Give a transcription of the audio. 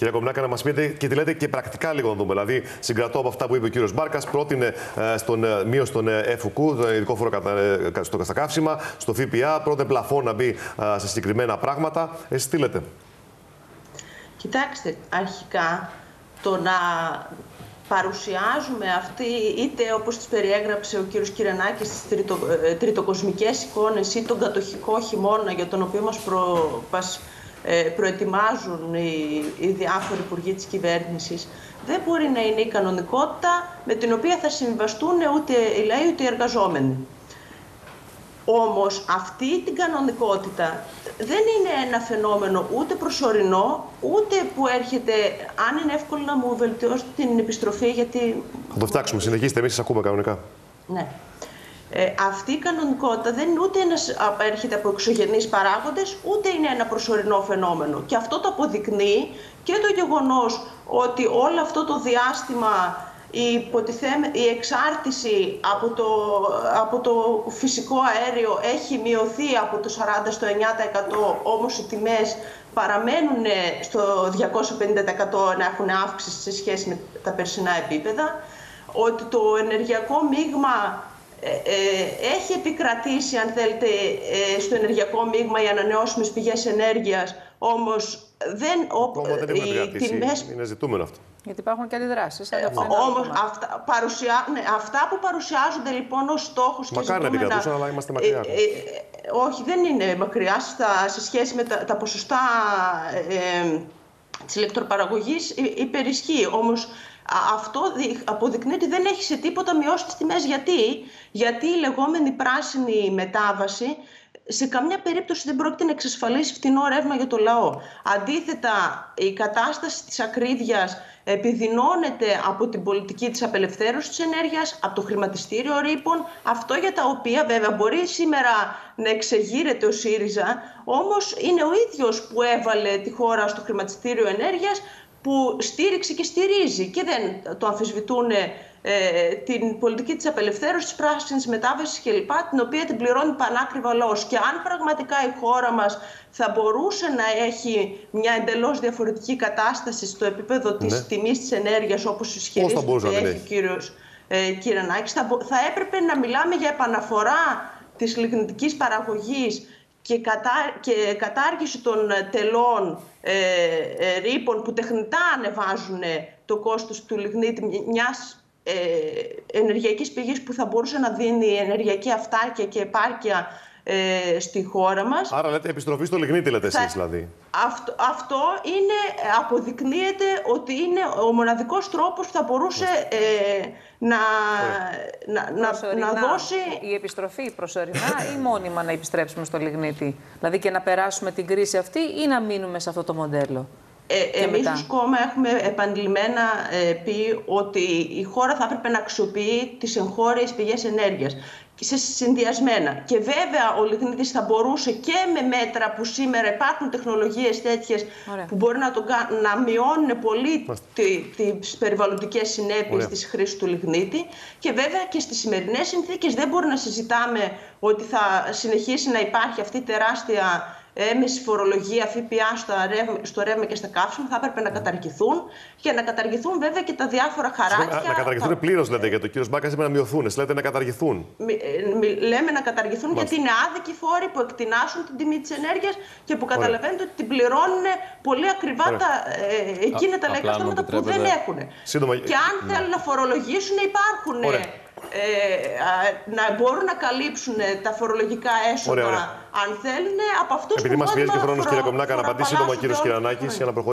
Κύριε Κομνάκα, να μας πείτε και τι λέτε και πρακτικά λίγο να δούμε. Δηλαδή, συγκρατώ από αυτά που είπε ο κύριος Μπάρκας, πρότεινε ε, στον ε, μείωση των ΕΦΟΚΟΥ, τον ειδικό φόρο ε, στο, στα καύσιμα, στο ΦΠΑ, πρώτε πλαφό να μπει σε συγκεκριμένα πράγματα. Εσείς τι λέτε; Κοιτάξτε, αρχικά το να παρουσιάζουμε αυτή, είτε όπως τις περιέγραψε ο κύριος Κυρενάκης, τις τριτο, τριτοκοσμικές εικόνες ή τον κατοχικό χειμώνα για τον οποίο μας, προ, ε, προετοιμάζουν οι, οι διάφοροι υπουργοί της κυβέρνησης δεν μπορεί να είναι η κανονικότητα με την οποία θα συμβαστούν ούτε οι λαοί ούτε οι εργαζόμενοι. Όμως αυτή την κανονικότητα δεν είναι ένα φαινόμενο ούτε προσωρινό, ούτε που έρχεται, αν είναι εύκολο να μου βελτιώσει την επιστροφή, γιατί... Θα το φτιάξουμε, συνεχίστε, εμείς σας ακούμε κανονικά. Ναι. Ε, αυτή η κανονικότητα δεν είναι ούτε ένας έρχεται από εξωγενείς παράγοντες, ούτε είναι ένα προσωρινό φαινόμενο. Και αυτό το αποδεικνύει και το γεγονός ότι όλο αυτό το διάστημα η, η εξάρτηση από το, από το φυσικό αέριο έχει μειωθεί από το 40% στο 9%, όμως οι τιμές παραμένουν στο 250% να έχουν αύξηση σε σχέση με τα περσινά επίπεδα, ότι το ενεργειακό μείγμα ε, ε, έχει επικρατήσει, αν θέλετε, ε, στο ενεργειακό μείγμα οι ανανεώσιμες πηγές ενέργειας, όμως δεν... δεν οι τιμές... Είναι ζητούμενο αυτό. Γιατί υπάρχουν και αντιδράσεις. Ε, Όμως αυτά, παρουσιά, ναι, αυτά που παρουσιάζονται λοιπόν ως στόχου και Μακάρι να επικρατούσαν, αλλά είμαστε μακριά. Ε, ε, όχι, δεν είναι μακριά στα, σε σχέση με τα, τα ποσοστά ε, της ηλεκτροπαραγωγής υπερισχύει. Όμως αυτό αποδεικνύει ότι δεν έχει σε τίποτα μειώσει τις τιμές. Γιατί; Γιατί η λεγόμενη πράσινη μετάβαση σε καμιά περίπτωση δεν πρόκειται να εξασφαλίσει φτηνό ρεύμα για το λαό. Αντίθετα, η κατάσταση της ακρίδιας επιδεινώνεται από την πολιτική της απελευθέρωσης της ενέργειας, από το χρηματιστήριο ρήπων, αυτό για τα οποία βέβαια μπορεί σήμερα να εξεγείρεται ο ΣΥΡΙΖΑ, όμως είναι ο ίδιος που έβαλε τη χώρα στο χρηματιστήριο ενέργειας, που στήριξε και στηρίζει και δεν το αμφισβητούν ε, την πολιτική της απελευθέρωσης, της πράσινης μετάβασης κλπ, την οποία την πληρώνει πανάκριβα λαός. Και αν πραγματικά η χώρα μας θα μπορούσε να έχει μια εντελώς διαφορετική κατάσταση στο επίπεδο της ναι. τιμής της ενέργειας, όπως ισχυρίζεται ότι έχει ο κύριος ε, Κυρανάκης, θα, θα έπρεπε να μιλάμε για επαναφορά της λιγνητικής παραγωγής και, κατά, και κατάργηση των τελών ε, ε, ρήπων που τεχνητά ανεβάζουν το κόστος του λιγνίτη μιας ε, ενεργειακής πηγής που θα μπορούσε να δίνει ενεργειακή αυτάρκεια και επάρκεια ε, στη χώρα μας. Άρα λέτε επιστροφή στο λιγνίτη λέτε εσείς δηλαδή. Αυτό, αυτό είναι, αποδεικνύεται ότι είναι ο μοναδικός τρόπος που θα μπορούσε ε, να, να, να, να, δώσει... Η επιστροφή προσωρινά ή μόνιμα να επιστρέψουμε στο λιγνίτη. Δηλαδή και να περάσουμε την κρίση αυτή ή να μείνουμε σε αυτό το μοντέλο; Ε, εμείς ως κόμμα έχουμε επανειλημμένα ε, πει ότι η χώρα θα έπρεπε να αξιοποιεί τις εγχώριες πηγές ενέργειας σε συνδυασμένα. Και βέβαια ο λιγνίτης θα μπορούσε και με μέτρα που σήμερα υπάρχουν τεχνολογίες τέτοιες που μπορεί να, το, να μειώνουν πολύ τις περιβαλλοντικές συνέπειες της χρήσης του λιγνίτη. Και βέβαια και στις σημερινές συνθήκες δεν μπορεί να συζητάμε ότι θα συνεχίσει να υπάρχει αυτή η τεράστια έμεση φορολογία ΦΠΑ στο ρεύμα και στα καύσιμα θα έπρεπε να καταργηθούν και να καταργηθούν βέβαια και τα διάφορα χαράκια. Να καταργηθούν θα... πλήρως, λέτε, γιατί ο κύριος Μπάκας είπε να μειωθούν. Εσείς λέτε να καταργηθούν. Μι, ε, λέμε να καταργηθούν γιατί είναι άδικοι φόροι που εκτινάσουν την τιμή της ενέργειας και που καταλαβαίνετε ότι την πληρώνουν πολύ ακριβά τα, ε, εκείνα τα λαϊκά στρώματα που δεν έχουν. Σύντομα... Και αν ναι. θέλουν να φορολογήσουν, υπάρχουν. Ε, να μπορούν να καλύψουν τα φορολογικά έσοδα, αν θέλουν, από αυτούς που Επειδή μα πιέζει και ο χρόνος, κύριε Κομνάκα, να απαντήσει σύντομα ο κύριος Κυρανάκης για να προχωρήσει.